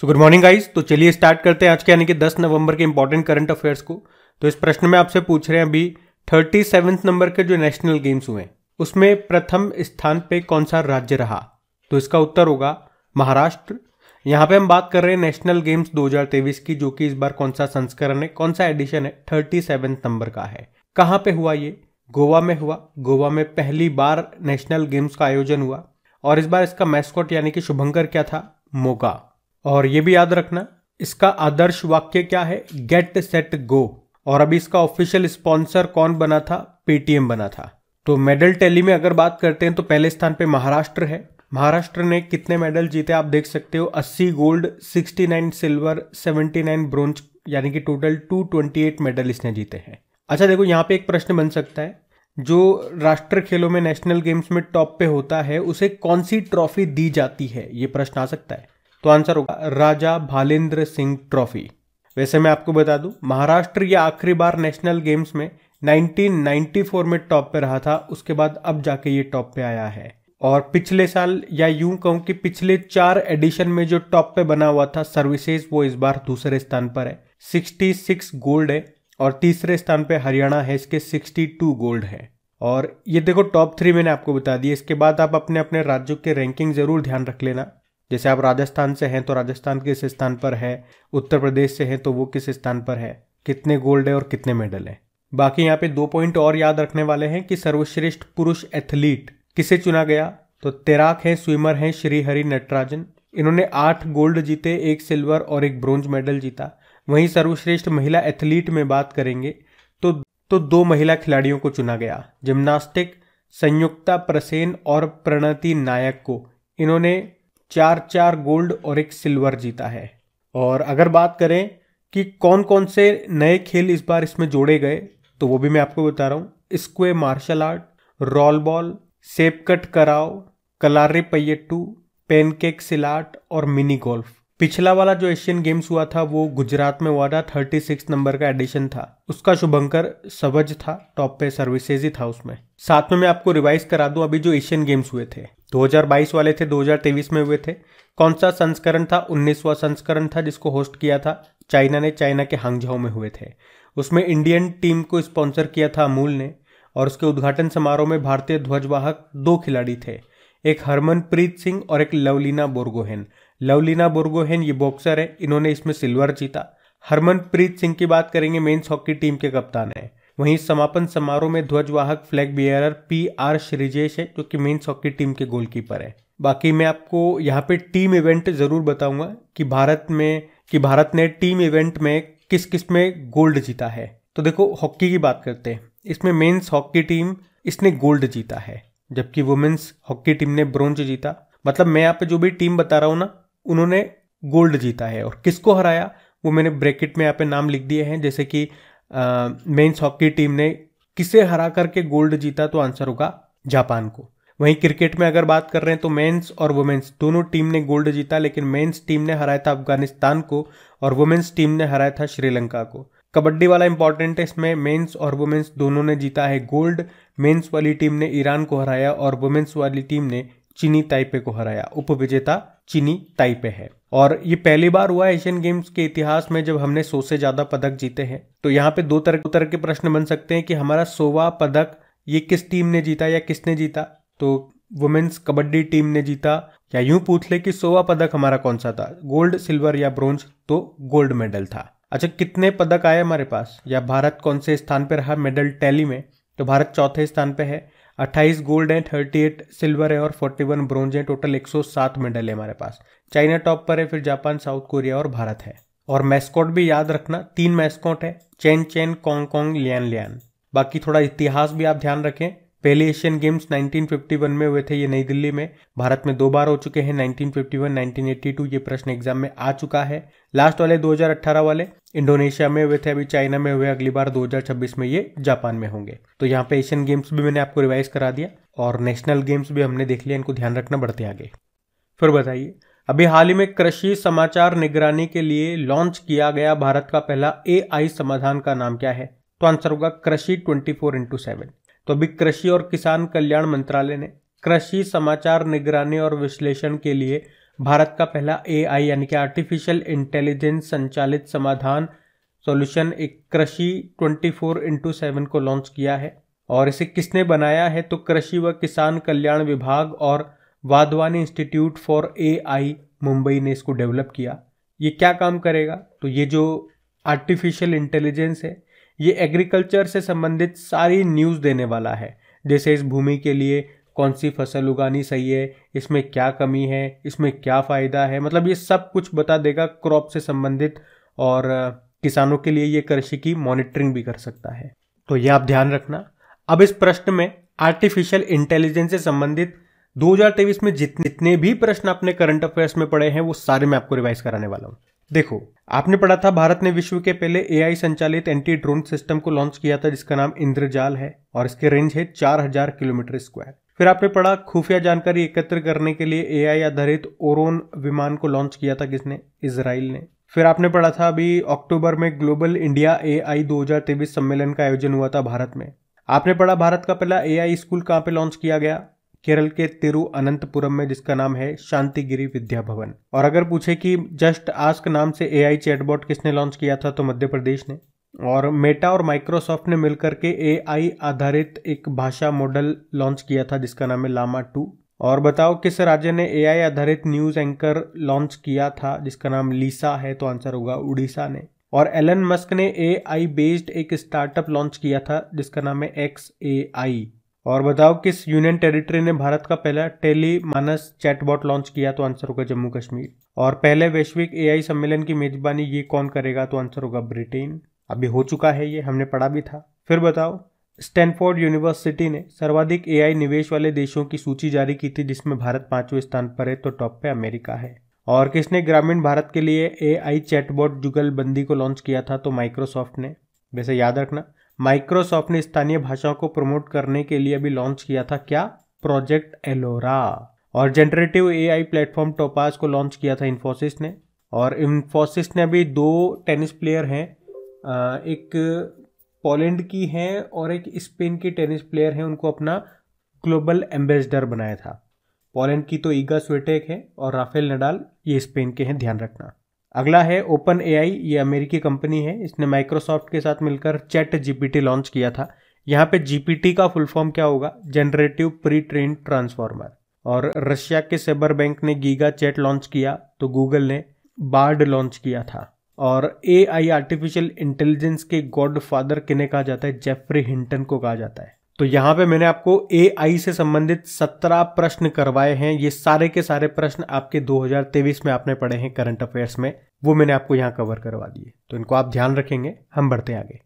So good morning guys तो चलिए start करते हैं आज के, यानी कि 10 नवंबर के इंपॉर्टेंट करंट अफेयर्स को। तो इस प्रश्न में आपसे पूछ रहे हैं अभी थर्टी नंबर के जो नेशनल गेम्स हुए उसमें प्रथम स्थान पे कौन सा राज्य रहा? तो इसका उत्तर होगा महाराष्ट्र। यहाँ पे हम बात कर रहे हैं नेशनल गेम्स 2023 की, जो कि इस बार कौन सा संस्करण है, कौन सा एडिशन है थर्टी नंबर का है। कहाँ पे हुआ ये? गोवा में हुआ। गोवा में पहली बार नेशनल गेम्स का आयोजन हुआ। और इस बार इसका मैस्कॉट यानी कि शुभंकर, क्या था? मोगा। और ये भी याद रखना, इसका आदर्श वाक्य क्या है? गेट सेट गो और अभी इसका ऑफिशियल स्पॉन्सर कौन बना था? पेटीएम बना था। तो मेडल टैली में अगर बात करते हैं तो पहले स्थान पे महाराष्ट्र है। महाराष्ट्र ने कितने मेडल जीते आप देख सकते हो? 80 गोल्ड 69 सिल्वर 79 ब्रोंज यानी कि टोटल 228 मेडल इसने जीते हैं। अच्छा देखो, यहाँ पे एक प्रश्न बन सकता है। जो राष्ट्र खेलों में नेशनल गेम्स में टॉप पे होता है, उसे कौन सी ट्रॉफी दी जाती है? ये प्रश्न आ सकता है। तो आंसर होगा राजा भालेंद्र सिंह ट्रॉफी। वैसे मैं आपको बता दूँ, महाराष्ट्र ये आखिरी बार नेशनल गेम्स में 1994 में टॉप पे रहा था, उसके बाद अब जाके ये टॉप पे आया है। और पिछले साल, या यूँ कहूँ कि पिछले चार एडिशन में जो टॉप पे बना हुआ था, सर्विसेज़, वो इस बार दूसरे स्थान पर है। 66 गोल्ड है और तीसरे स्थान पे हरियाणा है, इसके 62 गोल्ड है। और ये देखो, टॉप थ्री मैंने आपको बता दिया इसके बाद आप अपने अपने राज्यों के रैंकिंग ज़रूर ध्यान रख लेना। जैसे आप राजस्थान से हैं तो राजस्थान किस स्थान पर है? उत्तर प्रदेश से हैं तो वो किस स्थान पर है? कितने गोल्ड है और कितने मेडल है? बाकी यहाँ पे दो पॉइंट और याद रखने वाले हैं कि सर्वश्रेष्ठ पुरुष एथलीट किसे चुना गया? तो तैराक हैं, स्विमर हैं श्री हरि नटराजन। इन्होंने आठ गोल्ड जीते, एक सिल्वर और एक ब्रॉन्ज मेडल जीता। वहीं सर्वश्रेष्ठ महिला एथलीट में बात करेंगे तो तो दो महिला खिलाड़ियों को चुना गया। जिम्नास्टिक संयुक्ता प्रसेन और प्रणति नायक को। इन्होंने चार चार गोल्ड और एक सिल्वर जीता है। और अगर बात करें कि कौन कौन से नए खेल इस बार इसमें जोड़े गए तो वो भी मैं आपको बता रहा हूँ। Sqay martial art, roll ball, सेपकट कराओ, कलारे पैयट्टू, पेनकेक सिलाट और मिनी गोल्फ। पिछला वाला जो एशियन गेम्स हुआ था, वो गुजरात में हुआ था, थर्टी सिक्स नंबर का एडिशन था। उसका शुभंकर सबज था, टॉप पे सर्विसेज़ ही था उसमें। साथ में मैं आपको रिवाइज करा दूँ, अभी जो एशियन गेम्स हुए थे। 2022 वाले थे 2023 में हुए थे। कौन सा संस्करण था? उन्नीसवा संस्करण था जिसको होस्ट किया था। चाइना ने चाइना के हांगझाओ में हुए थे। उसमें इंडियन टीम को स्पॉन्सर किया था अमूल ने और उसके उद्घाटन समारोह में भारतीय ध्वजवाहक दो खिलाड़ी थे। एक हरमनप्रीत सिंह और एक लवलीना बोरगोहेन। लवलीना बोरगोहेन ये बॉक्सर है। इन्होंने इसमें सिल्वर जीता। हरमनप्रीत सिंह की बात करेंगे मेन्स हॉकी टीम के कप्तान है। वहीं समापन समारोह में ध्वजवाहक flag bearer P R Sreejesh है, जो कि मेन्स हॉकी टीम के गोलकीपर है। बाकी मैं आपको यहाँ पे टीम इवेंट ज़रूर बताऊँगा कि भारत में, कि भारत ने टीम इवेंट में किस किसमें गोल्ड जीता है। तो देखो हॉकी की बात करते हैं। इसमें मेन्स हॉकी टीम इसने गोल्ड जीता है, जबकि वुमेन्स हॉकी टीम ने ब्रोंज जीता। मतलब मैं यहाँ पे जो भी टीम बता रहा हूँ ना, उन्होंने गोल्ड जीता है। और किसको हराया? वो मैंने ब्रैकेट में यहाँ पे नाम लिख दिए हैं, जैसे कि मेन्स हॉकी टीम ने किसे हरा करके गोल्ड जीता तो आंसर होगा जापान को। वहीं क्रिकेट में अगर बात कर रहे हैं तो मेंस और वुमेन्स दोनों टीम ने गोल्ड जीता, लेकिन मेंस टीम ने हराया था अफ़गानिस्तान को और वुमेन्स टीम ने हराया था श्रीलंका को। कबड्डी वाला इंपॉर्टेंट है, इसमें मेंस और वुमेन्स दोनों ने जीता है गोल्ड मेंस वाली टीम ने ईरान को हराया और वुमेन्स वाली टीम ने चीनी ताइपे को हराया। उपविजेता चीनी ताइपे है। और ये पहली बार हुआ एशियन गेम्स के इतिहास में जब हमने सौ से ज़्यादा पदक जीते हैं। तो यहाँ पे दो तरह तरह के प्रश्न बन सकते हैं कि हमारा सोवा पदक ये किस टीम ने जीता या किसने जीता? तो वुमेन्स कबड्डी टीम ने जीता। या यूँ पूछ ले कि सोवा पदक हमारा कौन सा था? गोल्ड, सिल्वर या ब्रोंज? तो गोल्ड मेडल था। अच्छा कितने पदक आए हमारे पास? या भारत कौन से स्थान पर रहा मेडल टैली में? तो भारत चौथे स्थान पर है। 28 गोल्ड है 38 सिल्वर है और 41 ब्रॉन्ज है टोटल 107 मेडल है हमारे पास। चाइना टॉप पर है, फिर जापान, साउथ कोरिया और भारत है। और मैस्कॉट भी याद रखना, तीन मैस्कॉट है, Chenchen Congcong Lianlian. बाकी थोड़ा इतिहास भी आप ध्यान रखें पहले एशियन गेम्स 1951 में हुए थे ये नई दिल्ली में। भारत में दो बार हो चुके हैं 1951 1982 ये प्रश्न एग्ज़ाम में आ चुका है। लास्ट वाले 2018 वाले इंडोनेशिया में हुए थे, अभी चाइना में हुए, अगली बार 2026 में ये जापान में होंगे। तो यहाँ पे एशियन गेम्स भी मैंने आपको रिवाइज करा दिया और नेशनल गेम्स भी हमने देख लिया, इनको ध्यान रखना, बढ़ते आगे। फिर बताइए, अभी हाल ही में कृषि समाचार निगरानी के लिए लॉन्च किया गया भारत का पहला एआई समाधान का नाम क्या है? तो आंसर होगा कृषि ट्वेंटी फोर इंटू सेवन तो अभी कृषि और किसान कल्याण मंत्रालय ने कृषि समाचार निगरानी और विश्लेषण के लिए भारत का पहला ए आई यानी कि आर्टिफिशियल इंटेलिजेंस संचालित समाधान सॉल्यूशन एक कृषि 24 फोर इंटू सेवन को लॉन्च किया है और इसे किसने बनाया है? तो कृषि व किसान कल्याण विभाग और Wadhwani institute for A I Mumbai ने इसको डेवलप किया। ये क्या काम करेगा? तो ये जो आर्टिफिशियल इंटेलिजेंस है ये एग्रीकल्चर से संबंधित सारी न्यूज़ देने वाला है। जैसे इस भूमि के लिए कौन सी फ़सल उगानी सही है, इसमें क्या कमी है, इसमें क्या फ़ायदा है? मतलब ये सब कुछ बता देगा क्रॉप से संबंधित और किसानों के लिए ये कृषि की मॉनिटरिंग भी कर सकता है। तो ये आप ध्यान रखना। अब इस प्रश्न में आर्टिफिशियल इंटेलिजेंस से संबंधित 2023 में जितने भी प्रश्न आपने करंट अफेयर्स में पढ़े हैं, वो सारे मैं आपको रिवाइज कराने वाला हूँ। देखो, आपने पढ़ा था भारत ने विश्व के पहले एआई संचालित एंटी ड्रोन सिस्टम को लॉन्च किया था, जिसका नाम इंद्रजाल है, और इसके रेंज है चार हज़ार किलोमीटर स्क्वायर फिर आपने पढ़ा, खुफिया जानकारी एकत्र करने के लिए एआई आधारित ओरोन विमान को लॉन्च किया था किसने? इसराइल ने। फिर आपने पढ़ा था अभी अक्टूबर में ग्लोबल इंडिया ए आई सम्मेलन का आयोजन हुआ था भारत में। आपने पढ़ा, भारत का पहला एआई स्कूल कहाँ पे लॉन्च किया गया? केरल के तिरुअनंतपुरम में, जिसका नाम है शांतिगिरी विद्या भवन और अगर पूछे कि जस्ट आस्क नाम से ए आई चैटबॉट किसने लॉन्च किया था तो मध्य प्रदेश ने। और मेटा और माइक्रोसॉफ्ट ने मिलकर के ए आई आधारित एक भाषा मॉडल लॉन्च किया था, जिसका नाम है लामा टू। और बताओ, किस राज्य ने ए आई आधारित न्यूज़ एंकर लॉन्च किया था, जिसका नाम लीसा है तो आंसर होगा उड़ीसा ने। और एलन मस्क ने ए आई बेस्ड एक स्टार्टअप लॉन्च किया था, जिसका नाम है एक्स ए आई और बताओ किस यूनियन टेरिटरी ने भारत का पहला टेली मानस चैटबॉट लॉन्च किया? तो आंसर होगा जम्मू कश्मीर। और पहले वैश्विक एआई सम्मेलन की मेजबानी ये कौन करेगा? तो आंसर होगा ब्रिटेन। अभी हो चुका है ये, हमने पढ़ा भी था। फिर बताओ, स्टैनफोर्ड यूनिवर्सिटी ने सर्वाधिक एआई निवेश वाले देशों की सूची जारी की थी, जिसमें भारत पाँचवें स्थान पर है तो टॉप पे अमेरिका है। और किसने ग्रामीण भारत के लिए ए आई चैटबॉट जुगलबंदी को लॉन्च किया था? तो माइक्रोसॉफ्ट ने। वैसे याद रखना माइक्रोसॉफ्ट ने स्थानीय भाषाओं को प्रमोट करने के लिए अभी लॉन्च किया था क्या? प्रोजेक्ट एलोरा और जनरेटिव एआई प्लेटफॉर्म टोपास को लॉन्च किया था इन्फोसिस ने। और इन्फोसिस ने अभी दो टेनिस प्लेयर हैं। एक पोलैंड की हैं और एक स्पेन की टेनिस प्लेयर हैं। उनको अपना ग्लोबल एम्बेसडर बनाया था। पोलैंड की तो ईगा स्वेटेक है और राफेल नडाल ये स्पेन के हैं, ध्यान रखना। अगला है ओपन ए ये अमेरिकी कंपनी है। इसने माइक्रोसॉफ्ट के साथ मिलकर चैट जीपीटी लॉन्च किया था। यहाँ पे जीपीटी का फुल फॉर्म क्या होगा? जनरेटिव प्री ट्रेन ट्रांसफॉर्मर और रशिया के सेबर बैंक ने गीगा चैट लॉन्च किया तो गूगल ने बार्ड लॉन्च किया था। और ए आई, आर्टिफिशियल इंटेलिजेंस के गॉड फादर किन्हें कहा जाता है? जेफरी हिंटन को कहा जाता है। तो यहाँ पे मैंने आपको ए आई से संबंधित सत्रह प्रश्न करवाए हैं। ये सारे के सारे प्रश्न आपके 2023 में आपने पढ़े हैं करंट अफेयर्स में। वो मैंने आपको यहाँ कवर करवा दिए। तो इनको आप ध्यान रखेंगे। हम बढ़ते आगे।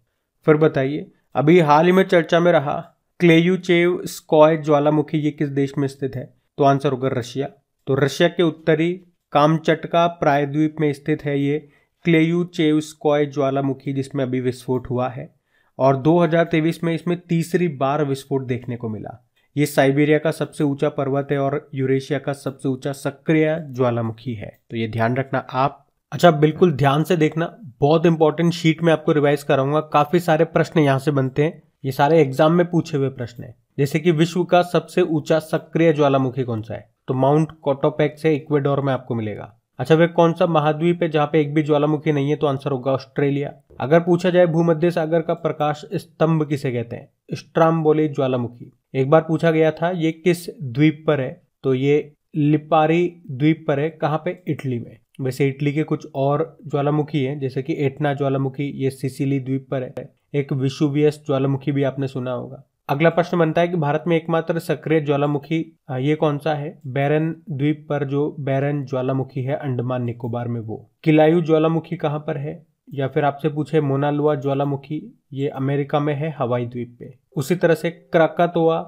फिर बताइए, अभी हाल ही में चर्चा में रहा, क्लेयूचेव स्कॉय ज्वालामुखी ये किस देश में स्थित है? तो आंसर होगा रशिया। तो रशिया के उत्तरी कामचटका प्रायद्वीप में स्थित है ये क्लेयू चेव स्कॉय ज्वालामुखी, जिसमें अभी विस्फोट हुआ है। और 2023 में इसमें तीसरी बार विस्फोट देखने को मिला। ये साइबेरिया का सबसे ऊँचा पर्वत है और यूरेशिया का सबसे ऊँचा सक्रिय ज्वालामुखी है। तो ये ध्यान रखना आप। अच्छा बिल्कुल ध्यान से देखना। बहुत इंपॉर्टेंट शीट में आपको रिवाइज कराऊँगा। काफ़ी सारे प्रश्न यहाँ से बनते हैं। ये सारे एग्ज़ाम में पूछे हुए प्रश्न है। जैसे कि विश्व का सबसे ऊँचा सक्रिय ज्वालामुखी कौन सा है? तो माउंट कोटोपैक्स है इक्वेडोर में आपको मिलेगा। अच्छा वे कौन सा महाद्वीप है जहाँ पे एक भी ज्वालामुखी नहीं है तो आंसर होगा ऑस्ट्रेलिया। अगर पूछा जाए भूमध्य सागर का प्रकाश स्तंभ किसे कहते हैं? स्ट्राम्बोली ज्वालामुखी। एक बार पूछा गया था, ये किस द्वीप पर है? तो ये लिपारी द्वीप पर है, कहाँ पे? इटली में। वैसे इटली के कुछ और ज्वालामुखी हैं, जैसे कि एटना ज्वालामुखी, ये सिसिली द्वीप पर है। एक विशुवियस ज्वालामुखी भी आपने सुना होगा। अगला प्रश्न बनता है कि भारत में एकमात्र सक्रिय ज्वालामुखी ये कौन सा है? बैरन द्वीप पर जो बैरन ज्वालामुखी है, अंडमान निकोबार में वो। किलायु ज्वालामुखी कहाँ पर है? या फिर आपसे पूछे मोनालुआ ज्वालामुखी, ये अमेरिका में है, हवाई द्वीप पे। उसी तरह से Krakatoa,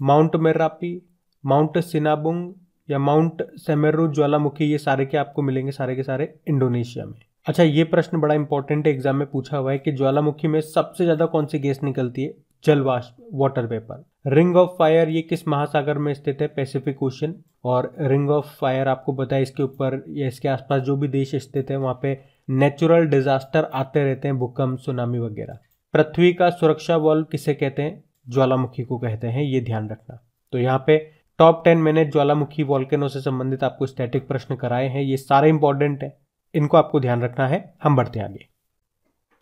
Mount Merapi Mount Sinabung या माउंट सेमेरू ज्वालामुखी, ये सारे के आपको मिलेंगे सारे के सारे इंडोनेशिया में। अच्छा ये प्रश्न बड़ा इंपॉर्टेंट है एग्ज़ाम में पूछा हुआ है कि ज्वालामुखी में सबसे ज़्यादा कौन सी गैस निकलती है? जलवाष्प water vapour ring of fire ये किस महासागर में स्थित है? पैसिफिक ओशन और रिंग ऑफ़ फायर आपको है इसके ऊपर, या इसके आसपास जो भी देश स्थित है, वहाँ पे नेचुरल डिजास्टर आते रहते हैं, भूकंप सुनामी वगैरह. पृथ्वी का सुरक्षा वॉल्व किसे कहते हैं? ज्वालामुखी को कहते हैं, ये ध्यान रखना. तो यहाँ पे टॉप टेन मैंने ज्वालामुखी वॉल्केनो से संबंधित आपको स्टैटिक प्रश्न कराए हैं, ये सारे इंपॉर्टेंट हैं. इनको आपको ध्यान रखना है, हम बढ़ते आगे.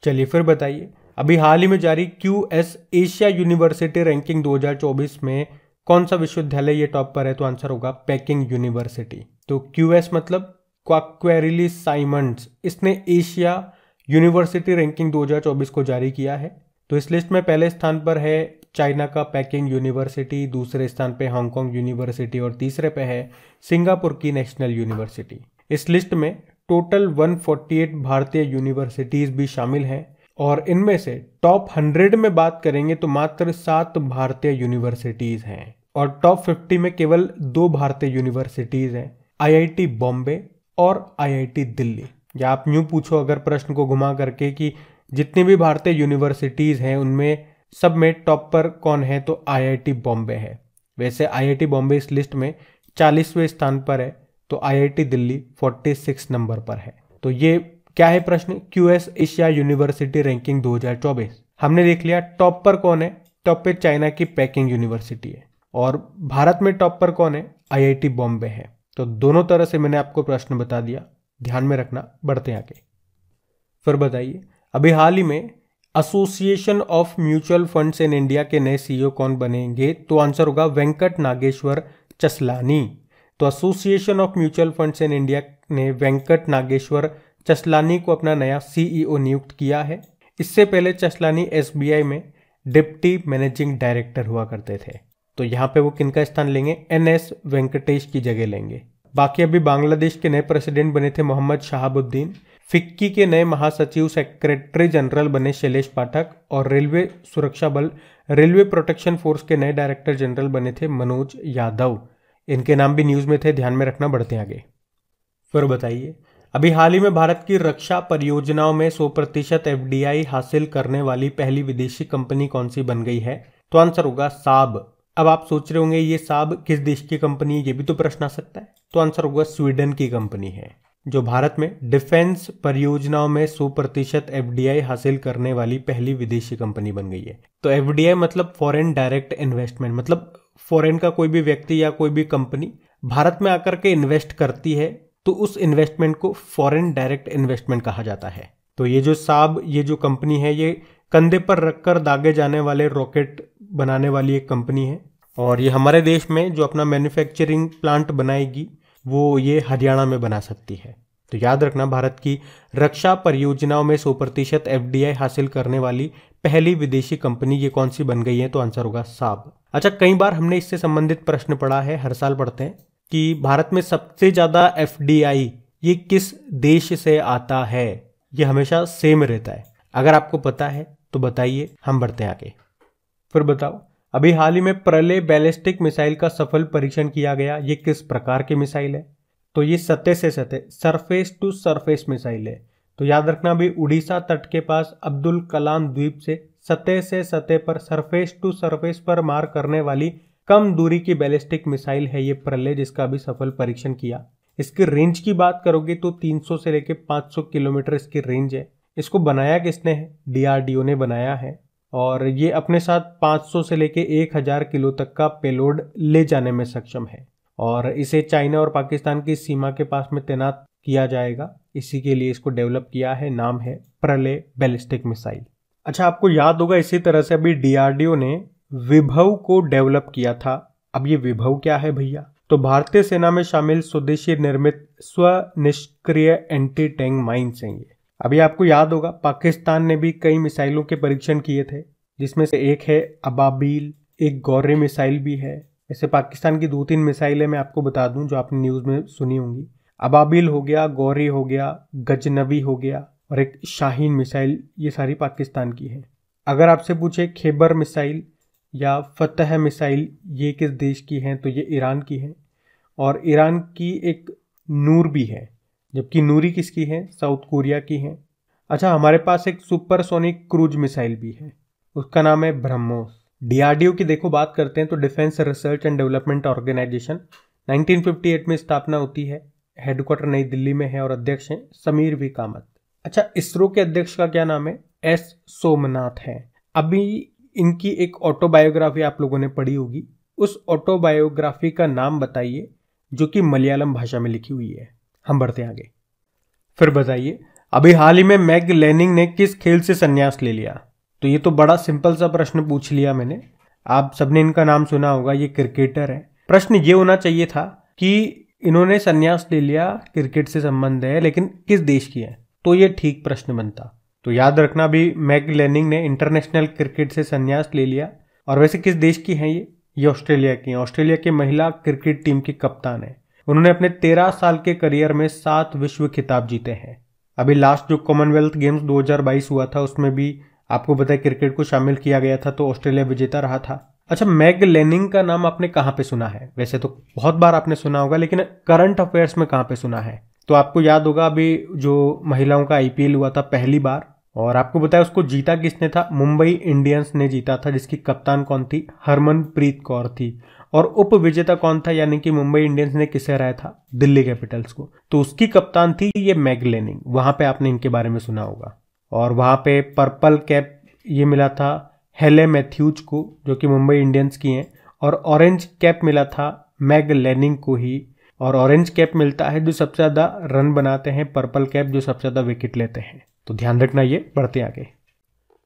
चलिए फिर बताइए अभी हाल ही में जारी Q S Asia university ranking 2024 में कौन सा विश्वविद्यालय ये टॉप पर है तो आंसर होगा पैकिंग यूनिवर्सिटी। तो क्यू एस मतलब क्वाक्वेरिली साइमंड्स। इसने एशिया यूनिवर्सिटी रैंकिंग 2024 को जारी किया है। तो इस लिस्ट में पहले स्थान पर है चाइना का पैकिंग यूनिवर्सिटी, दूसरे स्थान पे हांगकांग यूनिवर्सिटी और तीसरे पे है सिंगापुर की नेशनल यूनिवर्सिटी। इस लिस्ट में टोटल 148 भारतीय यूनिवर्सिटीज भी शामिल हैं। और इनमें से टॉप 100 में बात करेंगे तो मात्र सात भारतीय यूनिवर्सिटीज हैं और टॉप 50 में केवल दो भारतीय यूनिवर्सिटीज हैं आईआईटी बॉम्बे और आईआईटी दिल्ली या आप यूँ पूछो अगर प्रश्न को घुमा करके कि जितनी भी भारतीय यूनिवर्सिटीज हैं, उनमें सब में टॉप पर कौन है तो आईआईटी बॉम्बे है। वैसे आईआईटी बॉम्बे इस लिस्ट में चालीसवें स्थान पर है तो आईआईटी दिल्ली 46 नंबर पर है। तो ये क्या है प्रश्न? Q S Asia university ranking 2024 हमने देख लिया टॉप पर कौन है? टॉप पे चाइना की पैकिंग यूनिवर्सिटी है। और भारत में टॉप पर कौन है? आईआईटी बॉम्बे है। तो दोनों तरह से मैंने आपको प्रश्न बता दिया। ध्यान में रखना, बढ़ते आगे। फिर बताइए, अभी हाल ही में association of mutual funds in India के नए सीईओ कौन बनेंगे? तो आंसर होगा वेंकट नागेश्वर चसलानी। तो association of mutual funds in India ने वेंकट नागेश्वर चसलानी को अपना नया सीईओ नियुक्त किया है। इससे पहले चसलानी एसबीआई में डिप्टी मैनेजिंग डायरेक्टर हुआ करते थे। तो यहाँ पे वो किनका स्थान लेंगे? एन एस वेंकटेश की जगह लेंगे। बाकी अभी बांग्लादेश के नए प्रेसिडेंट बने थे मोहम्मद शहाबुद्दीन। फिक्की के नए महासचिव सेक्रेटरी जनरल बने शैलेश पाठक और रेलवे सुरक्षा बल, रेलवे प्रोटेक्शन फोर्स के नए डायरेक्टर जनरल बने थे मनोज यादव। इनके नाम भी न्यूज़ में थे, ध्यान में रखना, बढ़ते आगे। फिर बताइए अभी हाल ही में भारत की रक्षा परियोजनाओं में 100 प्रतिशत एफ़ हासिल करने वाली पहली विदेशी कंपनी कौन सी बन गई है? तो आंसर होगा साब। अब आप सोच रहे होंगे, ये साब किस देश की कंपनी है? ये भी तो प्रश्न आ सकता है। तो आंसर होगा स्वीडन की कंपनी है, जो भारत में डिफेंस परियोजनाओं में 100 प्रतिशत एफ़ हासिल करने वाली पहली विदेशी कंपनी बन गई है। तो एफडीआई मतलब फॉरेन डायरेक्ट इन्वेस्टमेंट मतलब फॉरेन का कोई भी व्यक्ति या कोई भी कंपनी भारत में आकर के इन्वेस्ट करती है तो उस इन्वेस्टमेंट को फॉरेन डायरेक्ट इन्वेस्टमेंट कहा जाता है। तो ये जो साब ये जो कंपनी है, ये कंधे पर रखकर दागे जाने वाले रॉकेट बनाने वाली एक कंपनी है। और ये हमारे देश में जो अपना मैन्युफैक्चरिंग प्लांट बनाएगी, वो ये हरियाणा में बना सकती है। तो याद रखना, भारत की रक्षा परियोजनाओं में सौ प्रतिशत एफ़ हासिल करने वाली पहली विदेशी कंपनी ये कौन सी बन गई है? तो आंसर होगा साब अच्छा कई बार हमने इससे संबंधित प्रश्न पढ़ा है, हर साल पढ़ते हैं। कि भारत में सबसे ज़्यादा FDI ये किस देश से आता है? ये हमेशा सेम रहता है। अगर आपको पता है तो बताइए, हम बढ़ते हैं आगे। फिर बताओ, अभी हाल ही में प्रलय बैलिस्टिक मिसाइल का सफल परीक्षण किया गया, ये किस प्रकार की मिसाइल है? तो ये सतह से सतह सरफेस टू सरफेस मिसाइल है। तो याद रखना, अभी उड़ीसा तट के पास अब्दुल कलाम द्वीप से सतह से सतह पर सरफेस टू सरफेस पर मार करने वाली कम दूरी की बैलिस्टिक मिसाइल है ये प्रलय जिसका भी सफल परीक्षण किया। इसकी रेंज की बात करोगे तो 300 से लेकर 500 किलोमीटर इसकी रेंज है। इसको बनाया किसने है? डीआरडीओ ने बनाया है। और ये अपने साथ 500 से लेके 1000 किलो तक का पेलोड ले जाने में सक्षम है। और इसे चाइना और पाकिस्तान की सीमा के पास में तैनात किया जाएगा। इसी के लिए इसको डेवलप किया है, नाम है प्रलय बैलिस्टिक मिसाइल। अच्छा आपको याद होगा इसी तरह से अभी डीआरडीओ ने विभव को डेवलप किया था। अब ये विभव क्या है भैया? तो भारतीय सेना में शामिल स्वदेशी निर्मित स्व निष्क्रिय एंटी टैंक माइन्स हैं ये। अभी आपको याद होगा, पाकिस्तान ने भी कई मिसाइलों के परीक्षण किए थे, जिसमें से एक है अबाबील, एक गौरे मिसाइल भी है। ऐसे पाकिस्तान की दो तीन मिसाइलें मैं आपको बता दूँ जो आपने न्यूज़ में सुनी होंगी। अबाबिल हो गया गौरी हो गया गजनबी हो गया और एक शाहीन मिसाइल ये सारी पाकिस्तान की है। अगर आपसे पूछे, खेबर मिसाइल या फतह मिसाइल ये किस देश की हैं? तो ये ईरान की है। और ईरान की एक नूर भी है, जबकि नूरी किसकी है? साउथ कोरिया की है। अच्छा हमारे पास एक सुपरसोनिक क्रूज मिसाइल भी है। उसका नाम है ब्रह्मोस। डीआरडीओ की देखो, बात करते हैं तो defence research and development organisation 1958 में स्थापना होती है। हेडक्वार्टर नई दिल्ली में है और अध्यक्ष हैं समीर वी कामत। अच्छा इसरो के अध्यक्ष का क्या नाम है? एस सोमनाथ है। अभी इनकी एक ऑटोबायोग्राफी आप लोगों ने पढ़ी होगी। उस ऑटोबायोग्राफी का नाम बताइए, जो कि मलयालम भाषा में लिखी हुई है। हम बढ़ते आगे। फिर बताइए, अभी हाल ही में मैग लेनिंग ने किस खेल से संन्यास ले लिया? तो ये तो बड़ा सिंपल सा प्रश्न पूछ लिया मैंने। आप सबने इनका नाम सुना होगा, ये क्रिकेटर है। प्रश्न ये होना चाहिए था कि इन्होंने संन्यास ले लिया क्रिकेट से संबंध है, लेकिन किस देश की है? तो ये ठीक प्रश्न बनता। तो याद रखना भी मैग लेनिंग ने इंटरनेशनल क्रिकेट से संन्यास ले लिया। और वैसे किस देश की है ये? ये ऑस्ट्रेलिया की है। ऑस्ट्रेलिया की महिला क्रिकेट टीम की कप्तान है। उन्होंने अपने तेरह साल के करियर में सात विश्व खिताब जीते हैं। अभी लास्ट जो कॉमनवेल्थ गेम्स 2022 हुआ था, उसमें भी आपको है क्रिकेट को शामिल किया गया था तो ऑस्ट्रेलिया विजेता रहा था। अच्छा मैग लेनिंग का नाम आपने कहाँ पे सुना है? वैसे तो बहुत बार आपने सुना होगा, लेकिन करंट अफेयर्स में कहाँ पे सुना है? तो आपको याद होगा अभी जो महिलाओं का आईपीएल हुआ था पहली बार और आपको बताया उसको जीता किसने था? मुंबई इंडियंस ने जीता था, जिसकी कप्तान कौन थी? हरमनप्रीत कौर थी। और उप विजेता कौन था? यानी कि मुंबई इंडियंस ने किसे हराया था? दिल्ली कैपिटल्स को। तो उसकी कप्तान थी ये मैग लेनिंग। वहाँ पे आपने इनके बारे में सुना होगा। और वहाँ पे पर्पल कैप ये मिला था, हेले मैथ्यूज को, जो कि मुंबई इंडियंस की हैं। और ऑरेंज कैप मिला था, मैग लेनिंग को ही। और ऑरेंज कैप मिलता है जो सबसे ज़्यादा रन बनाते हैं, पर्पल कैप जो सबसे ज़्यादा विकेट लेते हैं। तो ध्यान रखना ये बढ़ते आगे।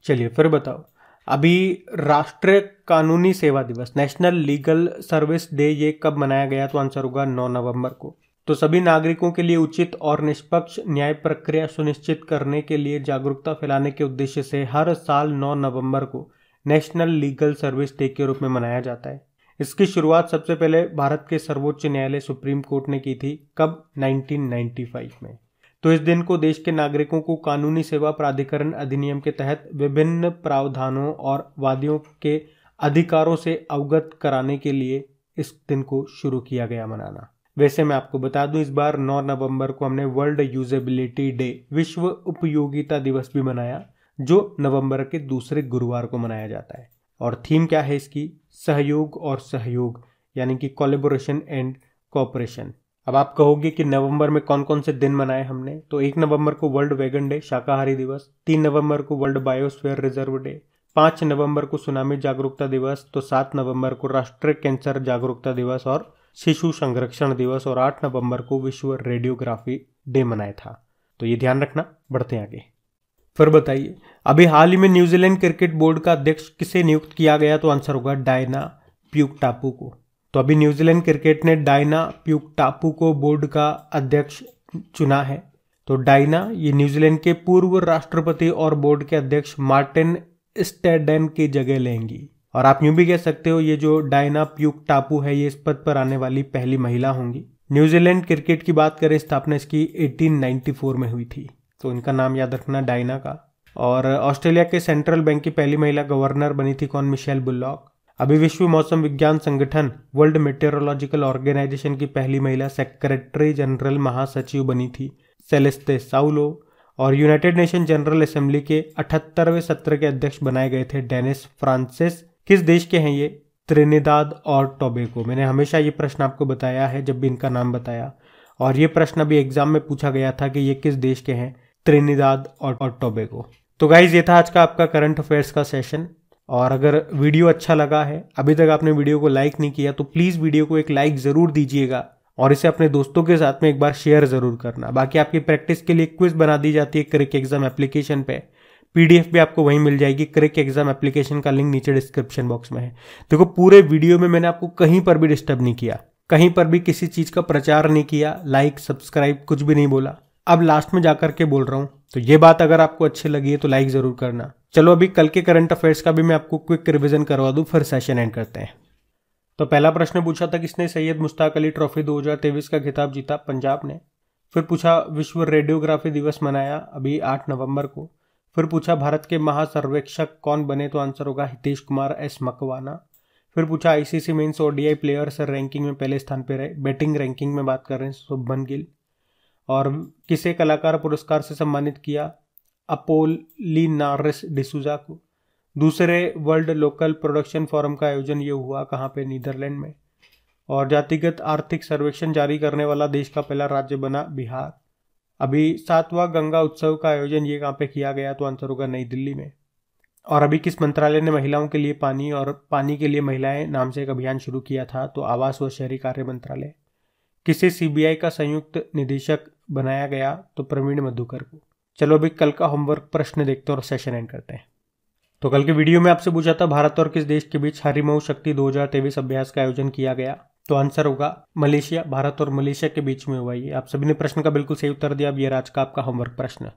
चलिए, फिर बताओ। अभी राष्ट्रीय कानूनी सेवा दिवस नेशनल लीगल सर्विस डे ये कब मनाया गया? तो आंसर होगा 9 नवंबर को। तो सभी नागरिकों के लिए उचित और निष्पक्ष न्याय प्रक्रिया सुनिश्चित करने के लिए जागरूकता फैलाने के उद्देश्य से हर साल 9 नवंबर को नेशनल लीगल सर्विस डे के रूप में मनाया जाता है। इसकी शुरुआत सबसे पहले भारत के सर्वोच्च न्यायालय सुप्रीम कोर्ट ने की थी, कब? 1995 में। तो इस दिन को देश के नागरिकों को कानूनी सेवा प्राधिकरण अधिनियम के तहत विभिन्न प्रावधानों और वादियों के अधिकारों से अवगत कराने के लिए इस दिन को शुरू किया गया मनाना। वैसे मैं आपको बता दूँ, इस बार 9 नवंबर को हमने वर्ल्ड यूजेबिलिटी डे, विश्व उपयोगिता दिवस भी मनाया, जो नवंबर के दूसरे गुरुवार को मनाया जाता है। और थीम क्या है इसकी? सहयोग और सहयोग, यानी कि कोलेबोरेशन एंड कोऑपरेशन अब आप कहोगे कि नवंबर में कौन कौन से दिन मनाए हमने? तो एक नवंबर को वर्ल्ड वेगन डे, शाकाहारी दिवस, तीन नवंबर को वर्ल्ड बायोस्फीयर रिज़र्व डे, पाँच नवंबर को सुनामी जागरूकता दिवस तो सात नवंबर को राष्ट्रीय कैंसर जागरूकता दिवस और शिशु संरक्षण दिवस, और आठ नवंबर को विश्व रेडियोग्राफी डे मनाया था। तो ये ध्यान रखना, बढ़ते आगे। फिर बताइए, अभी हाल ही में न्यूजीलैंड क्रिकेट बोर्ड का अध्यक्ष किसे नियुक्त किया गया? तो आंसर होगा डायना प्यूक टापू को। तो अभी न्यूजीलैंड क्रिकेट ने डायना प्यूक टापू को बोर्ड का अध्यक्ष चुना है। तो डायना, ये न्यूजीलैंड के पूर्व राष्ट्रपति और बोर्ड के अध्यक्ष मार्टिन स्टेडन की जगह लेंगी। और आप यूँ भी कह सकते हो, ये जो डायना प्यूक टापू है, ये इस पद पर आने वाली पहली महिला होंगी। न्यूजीलैंड क्रिकेट की बात करें, स्थापना इसकी 1894 में हुई थी। तो इनका नाम याद रखना डायना का। और ऑस्ट्रेलिया के सेंट्रल बैंक की पहली महिला गवर्नर बनी थी कौन? मिशेल बुल्लॉक अभी विश्व मौसम विज्ञान संगठन वर्ल्ड मेटेरोलॉजिकल ऑर्गेनाइजेशन की पहली महिला सेक्रेटरी जनरल महासचिव बनी थी सेलेस्ते साउलो और यूनाइटेड नेशन जनरल असेंबली के अठहत्तरवें सत्र के अध्यक्ष बनाए गए थे डेनिस फ्रांसिस। किस देश के हैं ये? त्रिनिदाद और टोबेको। मैंने हमेशा ये प्रश्न आपको बताया है जब भी इनका नाम बताया। और ये प्रश्न अभी एग्ज़ाम में पूछा गया था कि ये किस देश के हैं त्रिनिदाद और, टोबेको। तो गाइज़ ये था आज का आपका करंट अफेयर्स का सेशन। और अगर वीडियो अच्छा लगा है, अभी तक आपने वीडियो को लाइक नहीं किया तो प्लीज़ वीडियो को एक लाइक ज़रूर दीजिएगा और इसे अपने दोस्तों के साथ में एक बार शेयर ज़रूर करना। बाकी आपकी प्रैक्टिस के लिए क्विज बना दी जाती है क्रिक एग्ज़ाम एप्लीकेशन पे। पीडीएफ भी आपको वहीं मिल जाएगी। क्रिक एग्ज़ाम एप्लीकेशन का लिंक नीचे डिस्क्रिप्शन बॉक्स में है। देखो, पूरे वीडियो में मैंने आपको कहीं पर भी डिस्टर्ब नहीं किया। कहीं पर भी किसी चीज़ का प्रचार नहीं किया। लाइक सब्सक्राइब कुछ भी नहीं बोला। अब लास्ट में जाकर के बोल रहा हूँ। तो ये बात अगर आपको अच्छी लगी है तो लाइक ज़रूर करना। चलो अभी कल के करंट अफेयर्स का भी मैं आपको क्विक रिविजन करवा दूँ, फिर सेशन एंड करते हैं। तो पहला प्रश्न पूछा था किसने सैयद मुश्ताक अली ट्रॉफी 2023 का खिताब जीता? पंजाब ने। फिर पूछा, विश्व रेडियोग्राफी दिवस मनाया अभी 8 नवंबर को। फिर पूछा, भारत के महासर्वेक्षक कौन बने? तो आंसर होगा हितेश कुमार एस मकवाना। फिर पूछा आईसीसी मेंस और डीआई प्लेयर्स रैंकिंग में पहले स्थान पर रहे। बैटिंग रैंकिंग में बात कर रहे हैं शुभमन गिल। और किसे कलाकार पुरस्कार से सम्मानित किया? अपोलिनारस डिसूजा को। दूसरे वर्ल्ड लोकल प्रोडक्शन फोरम का आयोजन ये हुआ कहाँ पे? नीदरलैंड में। और जातिगत आर्थिक सर्वेक्षण जारी करने वाला देश का पहला राज्य बना बिहार। अभी सातवां गंगा उत्सव का आयोजन ये कहाँ पे किया गया तो आंसर होगा नई दिल्ली में। और अभी किस मंत्रालय ने महिलाओं के लिए पानी और पानी के लिए महिलाएँ नाम से एक अभियान शुरू किया था? तो आवास व शहरी कार्य मंत्रालय। किसे सीबीआई का संयुक्त निदेशक बनाया गया तो प्रवीण मधुकर को। चलो अभी कल का होमवर्क प्रश्न देखते हैं और सेशन एंड करते हैं। तो कल के वीडियो में आपसे पूछा था, भारत और किस देश के बीच हरिमऊ शक्ति 2023 अभ्यास का आयोजन किया गया? तो आंसर होगा, मलेशिया। भारत और मलेशिया के बीच में हुआ ये। आप सभी ने प्रश्न का बिल्कुल सही उत्तर दिया, अब ये आज का आपका होमवर्क प्रश्न।